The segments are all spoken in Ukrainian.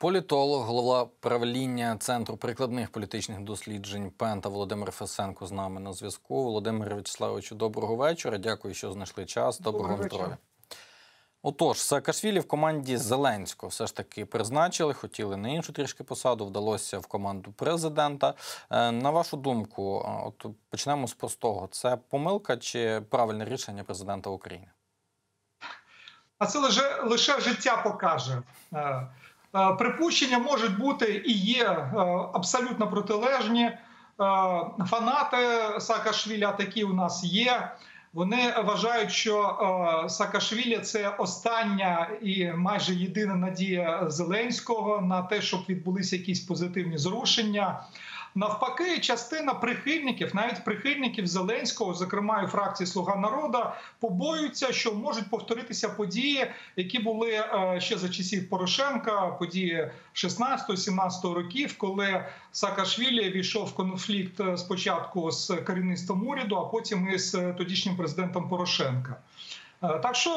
Політолог, голова правління Центру прикладних політичних досліджень Пента Володимир Фесенко з нами на зв'язку. Володимир Вячеславовичу, доброго вечора. Дякую, що знайшли час. Доброго Доброго здоров'я. Отож, Саакашвілі в команді Зеленського все ж таки призначили, хотіли на іншу трішки посаду, вдалося в команду президента. Е, На вашу думку, е, от почнемо з простого: це помилка чи правильне рішення президента України? А це лише, лише життя покаже. Е, Припущення можуть бути і є е, абсолютно протилежні. Е, Фанати Саакашвілі, а такі у нас є. Вони вважають, що е, Саакашвілі – це остання і майже єдина надія Зеленського на те, щоб відбулися якісь позитивні зрушення. Навпаки, частина прихильників, навіть прихильників Зеленського, зокрема і фракції Слуга народу, побоюються, що можуть повторитися події, які були е, ще за часів Порошенка, події 16-17 років, коли Саакашвілі війшов в конфлікт е, спочатку з керівництвом уряду, а потім із тодішнім президентом Порошенка. Е, Так що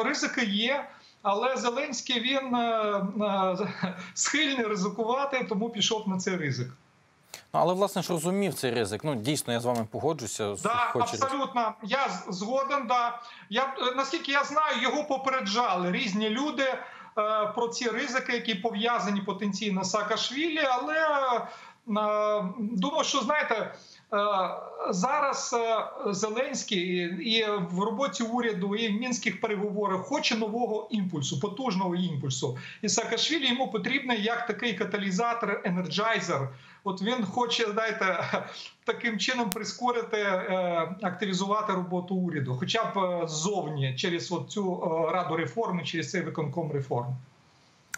е, ризики є. Але Зеленський він е, схильний ризикувати, тому пішов на цей ризик. Ну, але власне ж розумів цей ризик. Ну дійсно, я з вами погоджуся. Да, Хоч і- абсолютно. Я згоден. Да. Я наскільки я знаю, його попереджали різні люди е, про ці ризики, які пов'язані потенційно з Саакашвілі, але думаю, що знаєте. е, Зараз е, Зеленський і в роботі уряду, і в мінських переговорах хоче нового імпульсу, потужного імпульсу. І Саакашвілі йому потрібний як такий каталізатор, енерджайзер. От він хоче, знаєте, таким чином прискорити, е, активізувати роботу уряду, хоча б е, ззовні через цю е, раду реформи, через цей виконком реформ.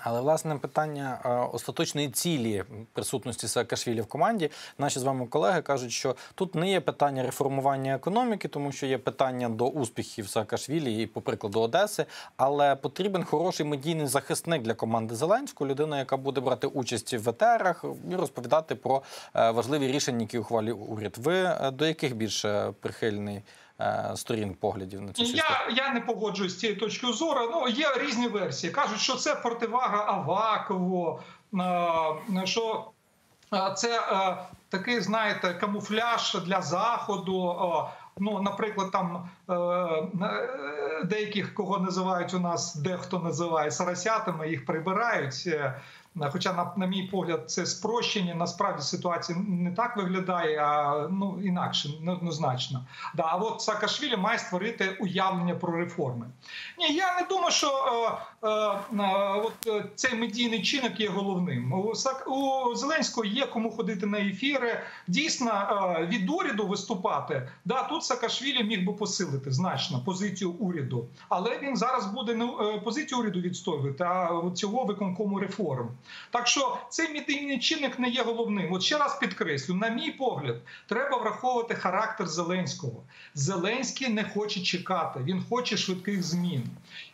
Але власне питання е, остаточної цілі присутності Саакашвілі в команді. Наші з вами колеги кажуть, що тут не є питання реформування економіки, тому що є питання до успіхів Саакашвілі і, по прикладу Одеси. Але потрібен хороший медійний захисник для команди Зеленського, людина, яка буде брати участь в ВТРах і розповідати про е, важливі рішення, які ухвалює уряд. Ви е, до яких більше прихильний сторін поглядів на цю? Я, я не погоджуюсь з цією точкою зору. Ну є різні версії. кажуть, що це противага Авакову, е, що е, це е, такий, знаєте, камуфляж для заходу. е, Ну, наприклад, там е, е, деяких кого називають у нас, дехто називає сарасятами, їх прибирають. Е, Хоча, на, на мій погляд, це спрощення. Насправді ситуація не так виглядає, а ну інакше, неоднозначно. Да, а от Саакашвілі має створити уявлення про реформи. Ні, я не думаю, що е, е, е, от е, цей медійний чинок є головним. У, у Зеленського є кому ходити на ефіри. Дійсно, е, від уряду виступати. Да, тут Саакашвілі міг би посилити значно позицію уряду, але він зараз буде не е, позицію уряду відстоювати, а цього виконкому реформ. Так що цей медійний чинник не є головним. От ще раз підкреслю, на мій погляд, треба враховувати характер Зеленського. Зеленський не хоче чекати, він хоче швидких змін.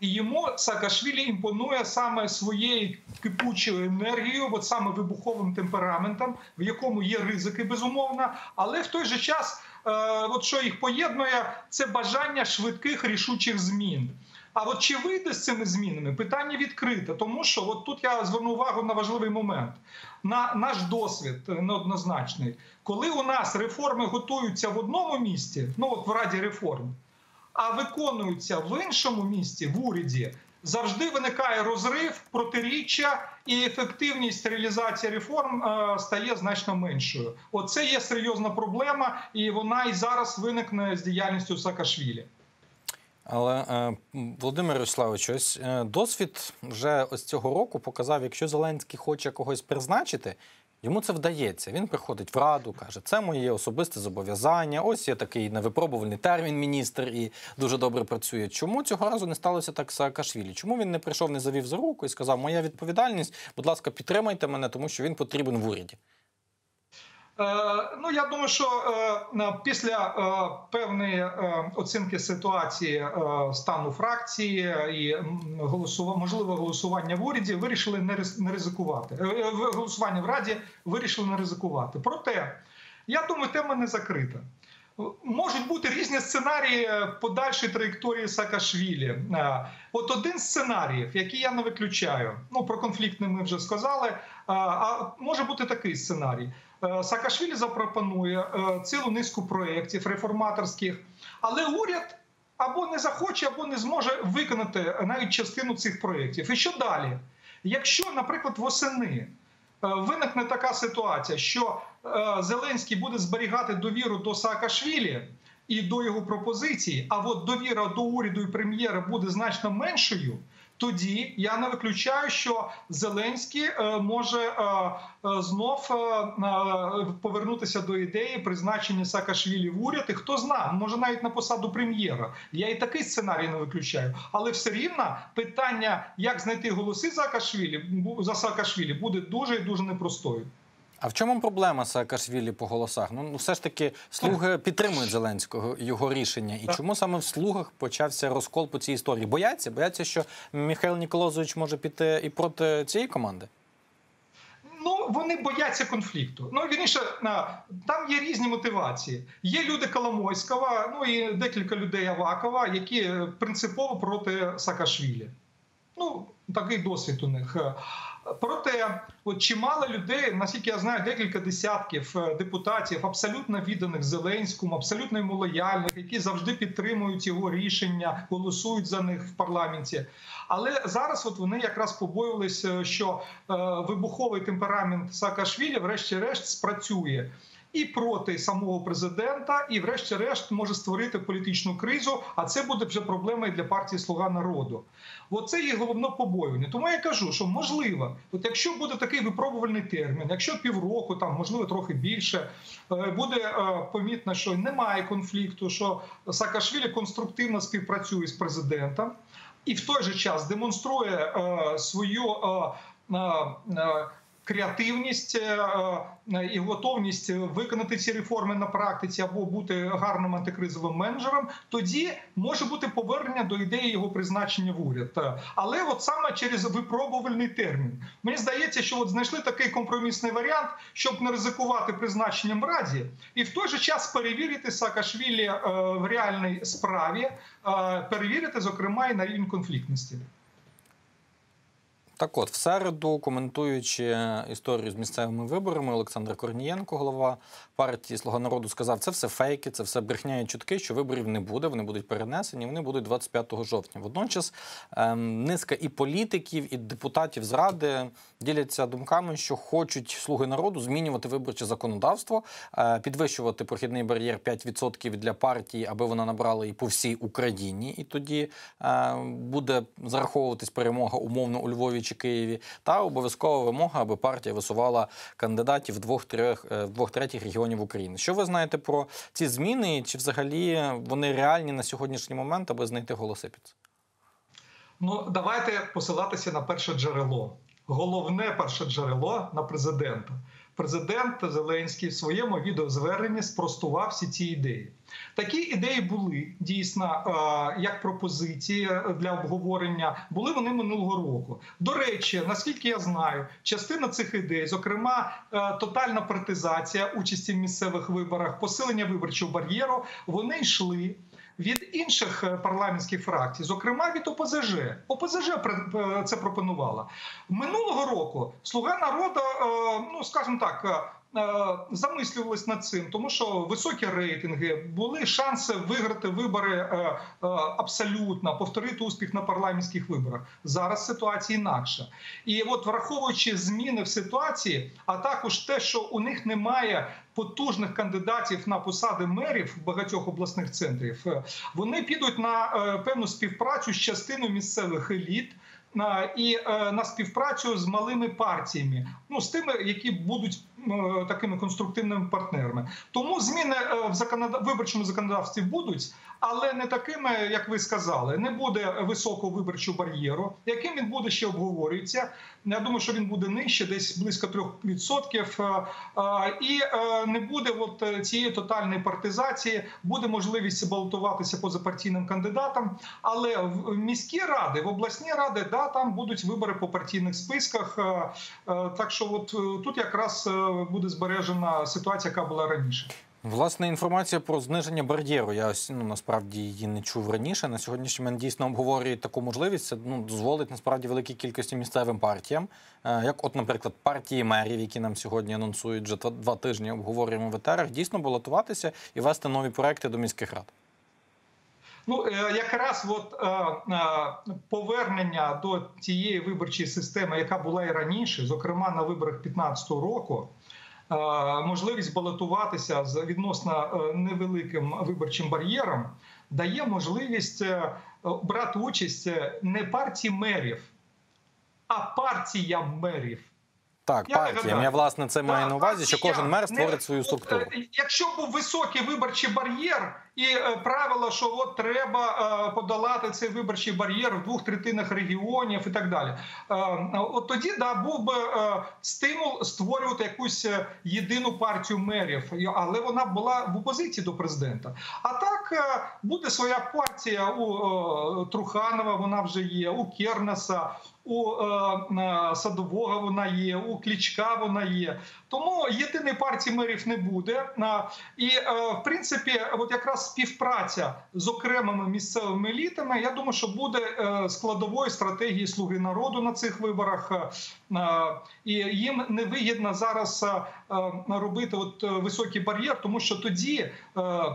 І йому Саакашвілі імпонує саме своєю кипучою енергією, от саме вибуховим темпераментом, в якому є ризики, безумовно, але в той же час, от що їх поєднує, це бажання швидких рішучих змін. А от чи вийде з цими змінами? Питання відкрите, тому що от тут я зверну увагу на важливий момент. На наш досвід е, неоднозначний, коли у нас реформи готуються в одному місці, ну от в Раді реформ, а виконуються в іншому місці, в уряді, завжди виникає розрив, протиріччя, і ефективність реалізації реформ е, стає значно меншою. Оце є серйозна проблема, і вона і зараз виникне з діяльністю Саакашвілі. Але е, Володимир Вячеславович, ось е, досвід вже ось цього року показав, якщо Зеленський хоче когось призначити, йому це вдається. Він приходить в раду, каже, це моє особисте зобов'язання. Ось є такий невипробувальний термін міністр і дуже добре працює. Чому цього разу не сталося так Саакашвілі? Чому він не прийшов, не завів за руку і сказав, моя відповідальність, будь ласка, підтримайте мене, тому що він потрібен в уряді. Е, Ну, я думаю, що е, після е, певної оцінки ситуації стану фракції і можливе голосування в уряді вирішили не риз- не ризикувати. Голосування в раді вирішили не ризикувати. Проте, я думаю, тема не закрита. Можуть бути різні сценарії подальшої траєкторії Саакашвілі. От один з сценаріїв, який я не виключаю, ну про конфліктний ми вже сказали. А може бути такий сценарій. Саакашвілі запропонує цілу низку проєктів реформаторських, але уряд або не захоче, або не зможе виконати навіть частину цих проєктів. І що далі? Якщо, наприклад, восени виникне така ситуація, що Зеленський буде зберігати довіру до Саакашвілі і до його пропозицій, а от довіра до уряду і прем'єра буде значно меншою. Тоді я не виключаю, що Зеленський може знов повернутися до ідеї призначення Саакашвілі в уряд. І Хто знає, може навіть на посаду прем'єра. Я і такий сценарій не виключаю. Але все рівно питання, як знайти голоси Саакашвілі, за Саакашвілі, буде дуже і дуже непростою. А в чому проблема Саакашвілі по голосах? Ну, все ж таки, слуги підтримують Зеленського його рішення. І чому саме в слугах почався розкол по цій історії? Бояться? Бояться, що Михайло Ніколозович може піти і проти цієї команди? Ну, вони бояться конфлікту. Ну, вірніше, там є різні мотивації. Є люди Коломойського, ну і декілька людей Авакова, які принципово проти Саакашвілі. Ну, такий досвід у них. Проте, от чимало людей, наскільки я знаю, декілька десятків депутатів, абсолютно відданих Зеленському, абсолютно йому лояльних, які завжди підтримують його рішення, голосують за них в парламенті. Але зараз от вони якраз побоювалися, що е, вибуховий темперамент Саакашвілі врешті-решт спрацює. І проти самого президента, і, врешті-решт, може створити політичну кризу. А це буде вже проблемою для партії Слуга народу. Оце є головне побоювання. Тому я кажу, що можливо, от якщо буде такий випробувальний термін, якщо півроку, там можливо трохи більше, буде помітно, що немає конфлікту, що Саакашвілі конструктивно співпрацює з президентом, і в той же час демонструє свою креативність е, е, і готовність виконати ці реформи на практиці або бути гарним антикризовим менеджером, тоді може бути повернення до ідеї його призначення в уряд. Але от саме через випробувальний термін мені здається, що от знайшли такий компромісний варіант, щоб не ризикувати призначенням раді, і в той же час перевірити Саакашвілі е, в реальній справі, перевірити зокрема і на рівень конфліктності. Так, от в середу, коментуючи історію з місцевими виборами, Олександр Корнієнко, голова партії Слуга народу, сказав, це все фейки, це все брехня і чутки, що виборів не буде. Вони будуть перенесені. Вони будуть 25 жовтня. Водночас ем, низка і політиків, і депутатів з ради діляться думками, що хочуть слуги народу змінювати виборче законодавство, е, підвищувати прохідний бар'єр 5% для партії, аби вона набрала і по всій Україні. І тоді е, буде зараховуватись перемога умовно у Львові чи Києві, та обов'язкова вимога, аби партія висувала кандидатів двох-трьох в двох третіх регіонів України. Що ви знаєте про ці зміни? Чи взагалі вони реальні на сьогоднішній момент, аби знайти голоси під? Ну давайте посилатися на перше джерело. Головне перше джерело на президента президент Зеленський в своєму відеозверненні спростував всі ці ідеї. Такі ідеї були дійсно е, як пропозиції для обговорення. Були вони минулого року. До речі, наскільки я знаю, частина цих ідей, зокрема, е, тотальна партизація участі в місцевих виборах, посилення виборчого бар'єру, вони йшли від інших е, парламентських фракцій, зокрема від ОПЗЖ. ОПЗЖ е, це пропонувала минулого року. Слуга народу, е, ну скажімо так. Замислювались над цим, тому що високі рейтинги були шанси виграти вибори абсолютно, повторити успіх на парламентських виборах. Зараз ситуація інакша, і от враховуючи зміни в ситуації, а також те, що у них немає потужних кандидатів на посади мерів багатьох обласних центрів, вони підуть на певну співпрацю з частиною місцевих еліт і е, на співпрацю з малими партіями, ну з тими, які будуть такими конструктивними партнерами. Тому зміни е, в законодав... виборчому законодавстві будуть, але не такими, як ви сказали, не буде високого виборчого бар'єру, яким він буде ще обговорюється. Я думаю, що він буде нижче, десь близько 3%. Е, і не буде от цієї тотальної партизації, буде можливість балотуватися позапартійним кандидатам. Але в міські ради, в обласні ради, да, там будуть вибори по партійних списках. Так що, от тут якраз буде збережена ситуація, яка була раніше. Власне, інформація про зниження бар'єру. Я ну, насправді її не чув раніше. На сьогоднішній момент дійсно обговорюють таку можливість. Це ну, дозволить насправді великій кількості місцевим партіям, е, як, от, наприклад, партії мерів, які нам сьогодні анонсують вже два тижні, обговорюємо в етерах, дійсно балотуватися і вести нові проекти до міських рад. Ну, е, якраз от е, е, повернення до тієї виборчої системи, яка була і раніше, зокрема на виборах 2015 року, можливість балотуватися з відносно невеликим виборчим бар'єром, дає можливість брати участь не партії мерів, а партія мерів. Так, Я партіям. Я власне це маю на увазі, що кожен мер створить свою структуру. е, Якщо був високий виборчий бар'єр і е, правило, що от треба е, подолати цей виборчий бар'єр в двох третинах регіонів і так далі, от тоді да, був би стимул створювати якусь єдину партію мерів, але вона була в опозиції до президента. А так буде своя партія у Труханова, вона вже є, у Кернеса. У е, е, Садового вона є, у Клічка вона є. Тому єдиної партії мерів не буде. А, І е, в принципі, от якраз співпраця з окремими місцевими елітами, я думаю, що буде е, складовою стратегії Слуги народу на цих виборах. Е, І їм не вигідно зараз е, е, робити от високий бар'єр, тому що тоді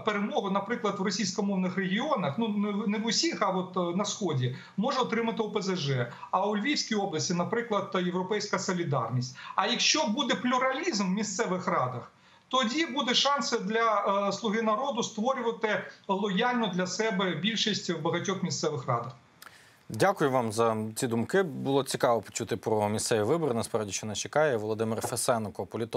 перемогу, наприклад, в російськомовних регіонах, ну не в- усіх, а от на сході, може отримати ОПЗЖ. А у Львівській області, наприклад, Європейська солідарність. А якщо буде плюралізм в місцевих радах, тоді буде шанси для слуги народу створювати лояльну для себе більшість в багатьох місцевих радах. Дякую вам за ці думки. Було цікаво почути про місцеві вибори. Насправді, що нас чекає. Володимир Фесенко, політолог.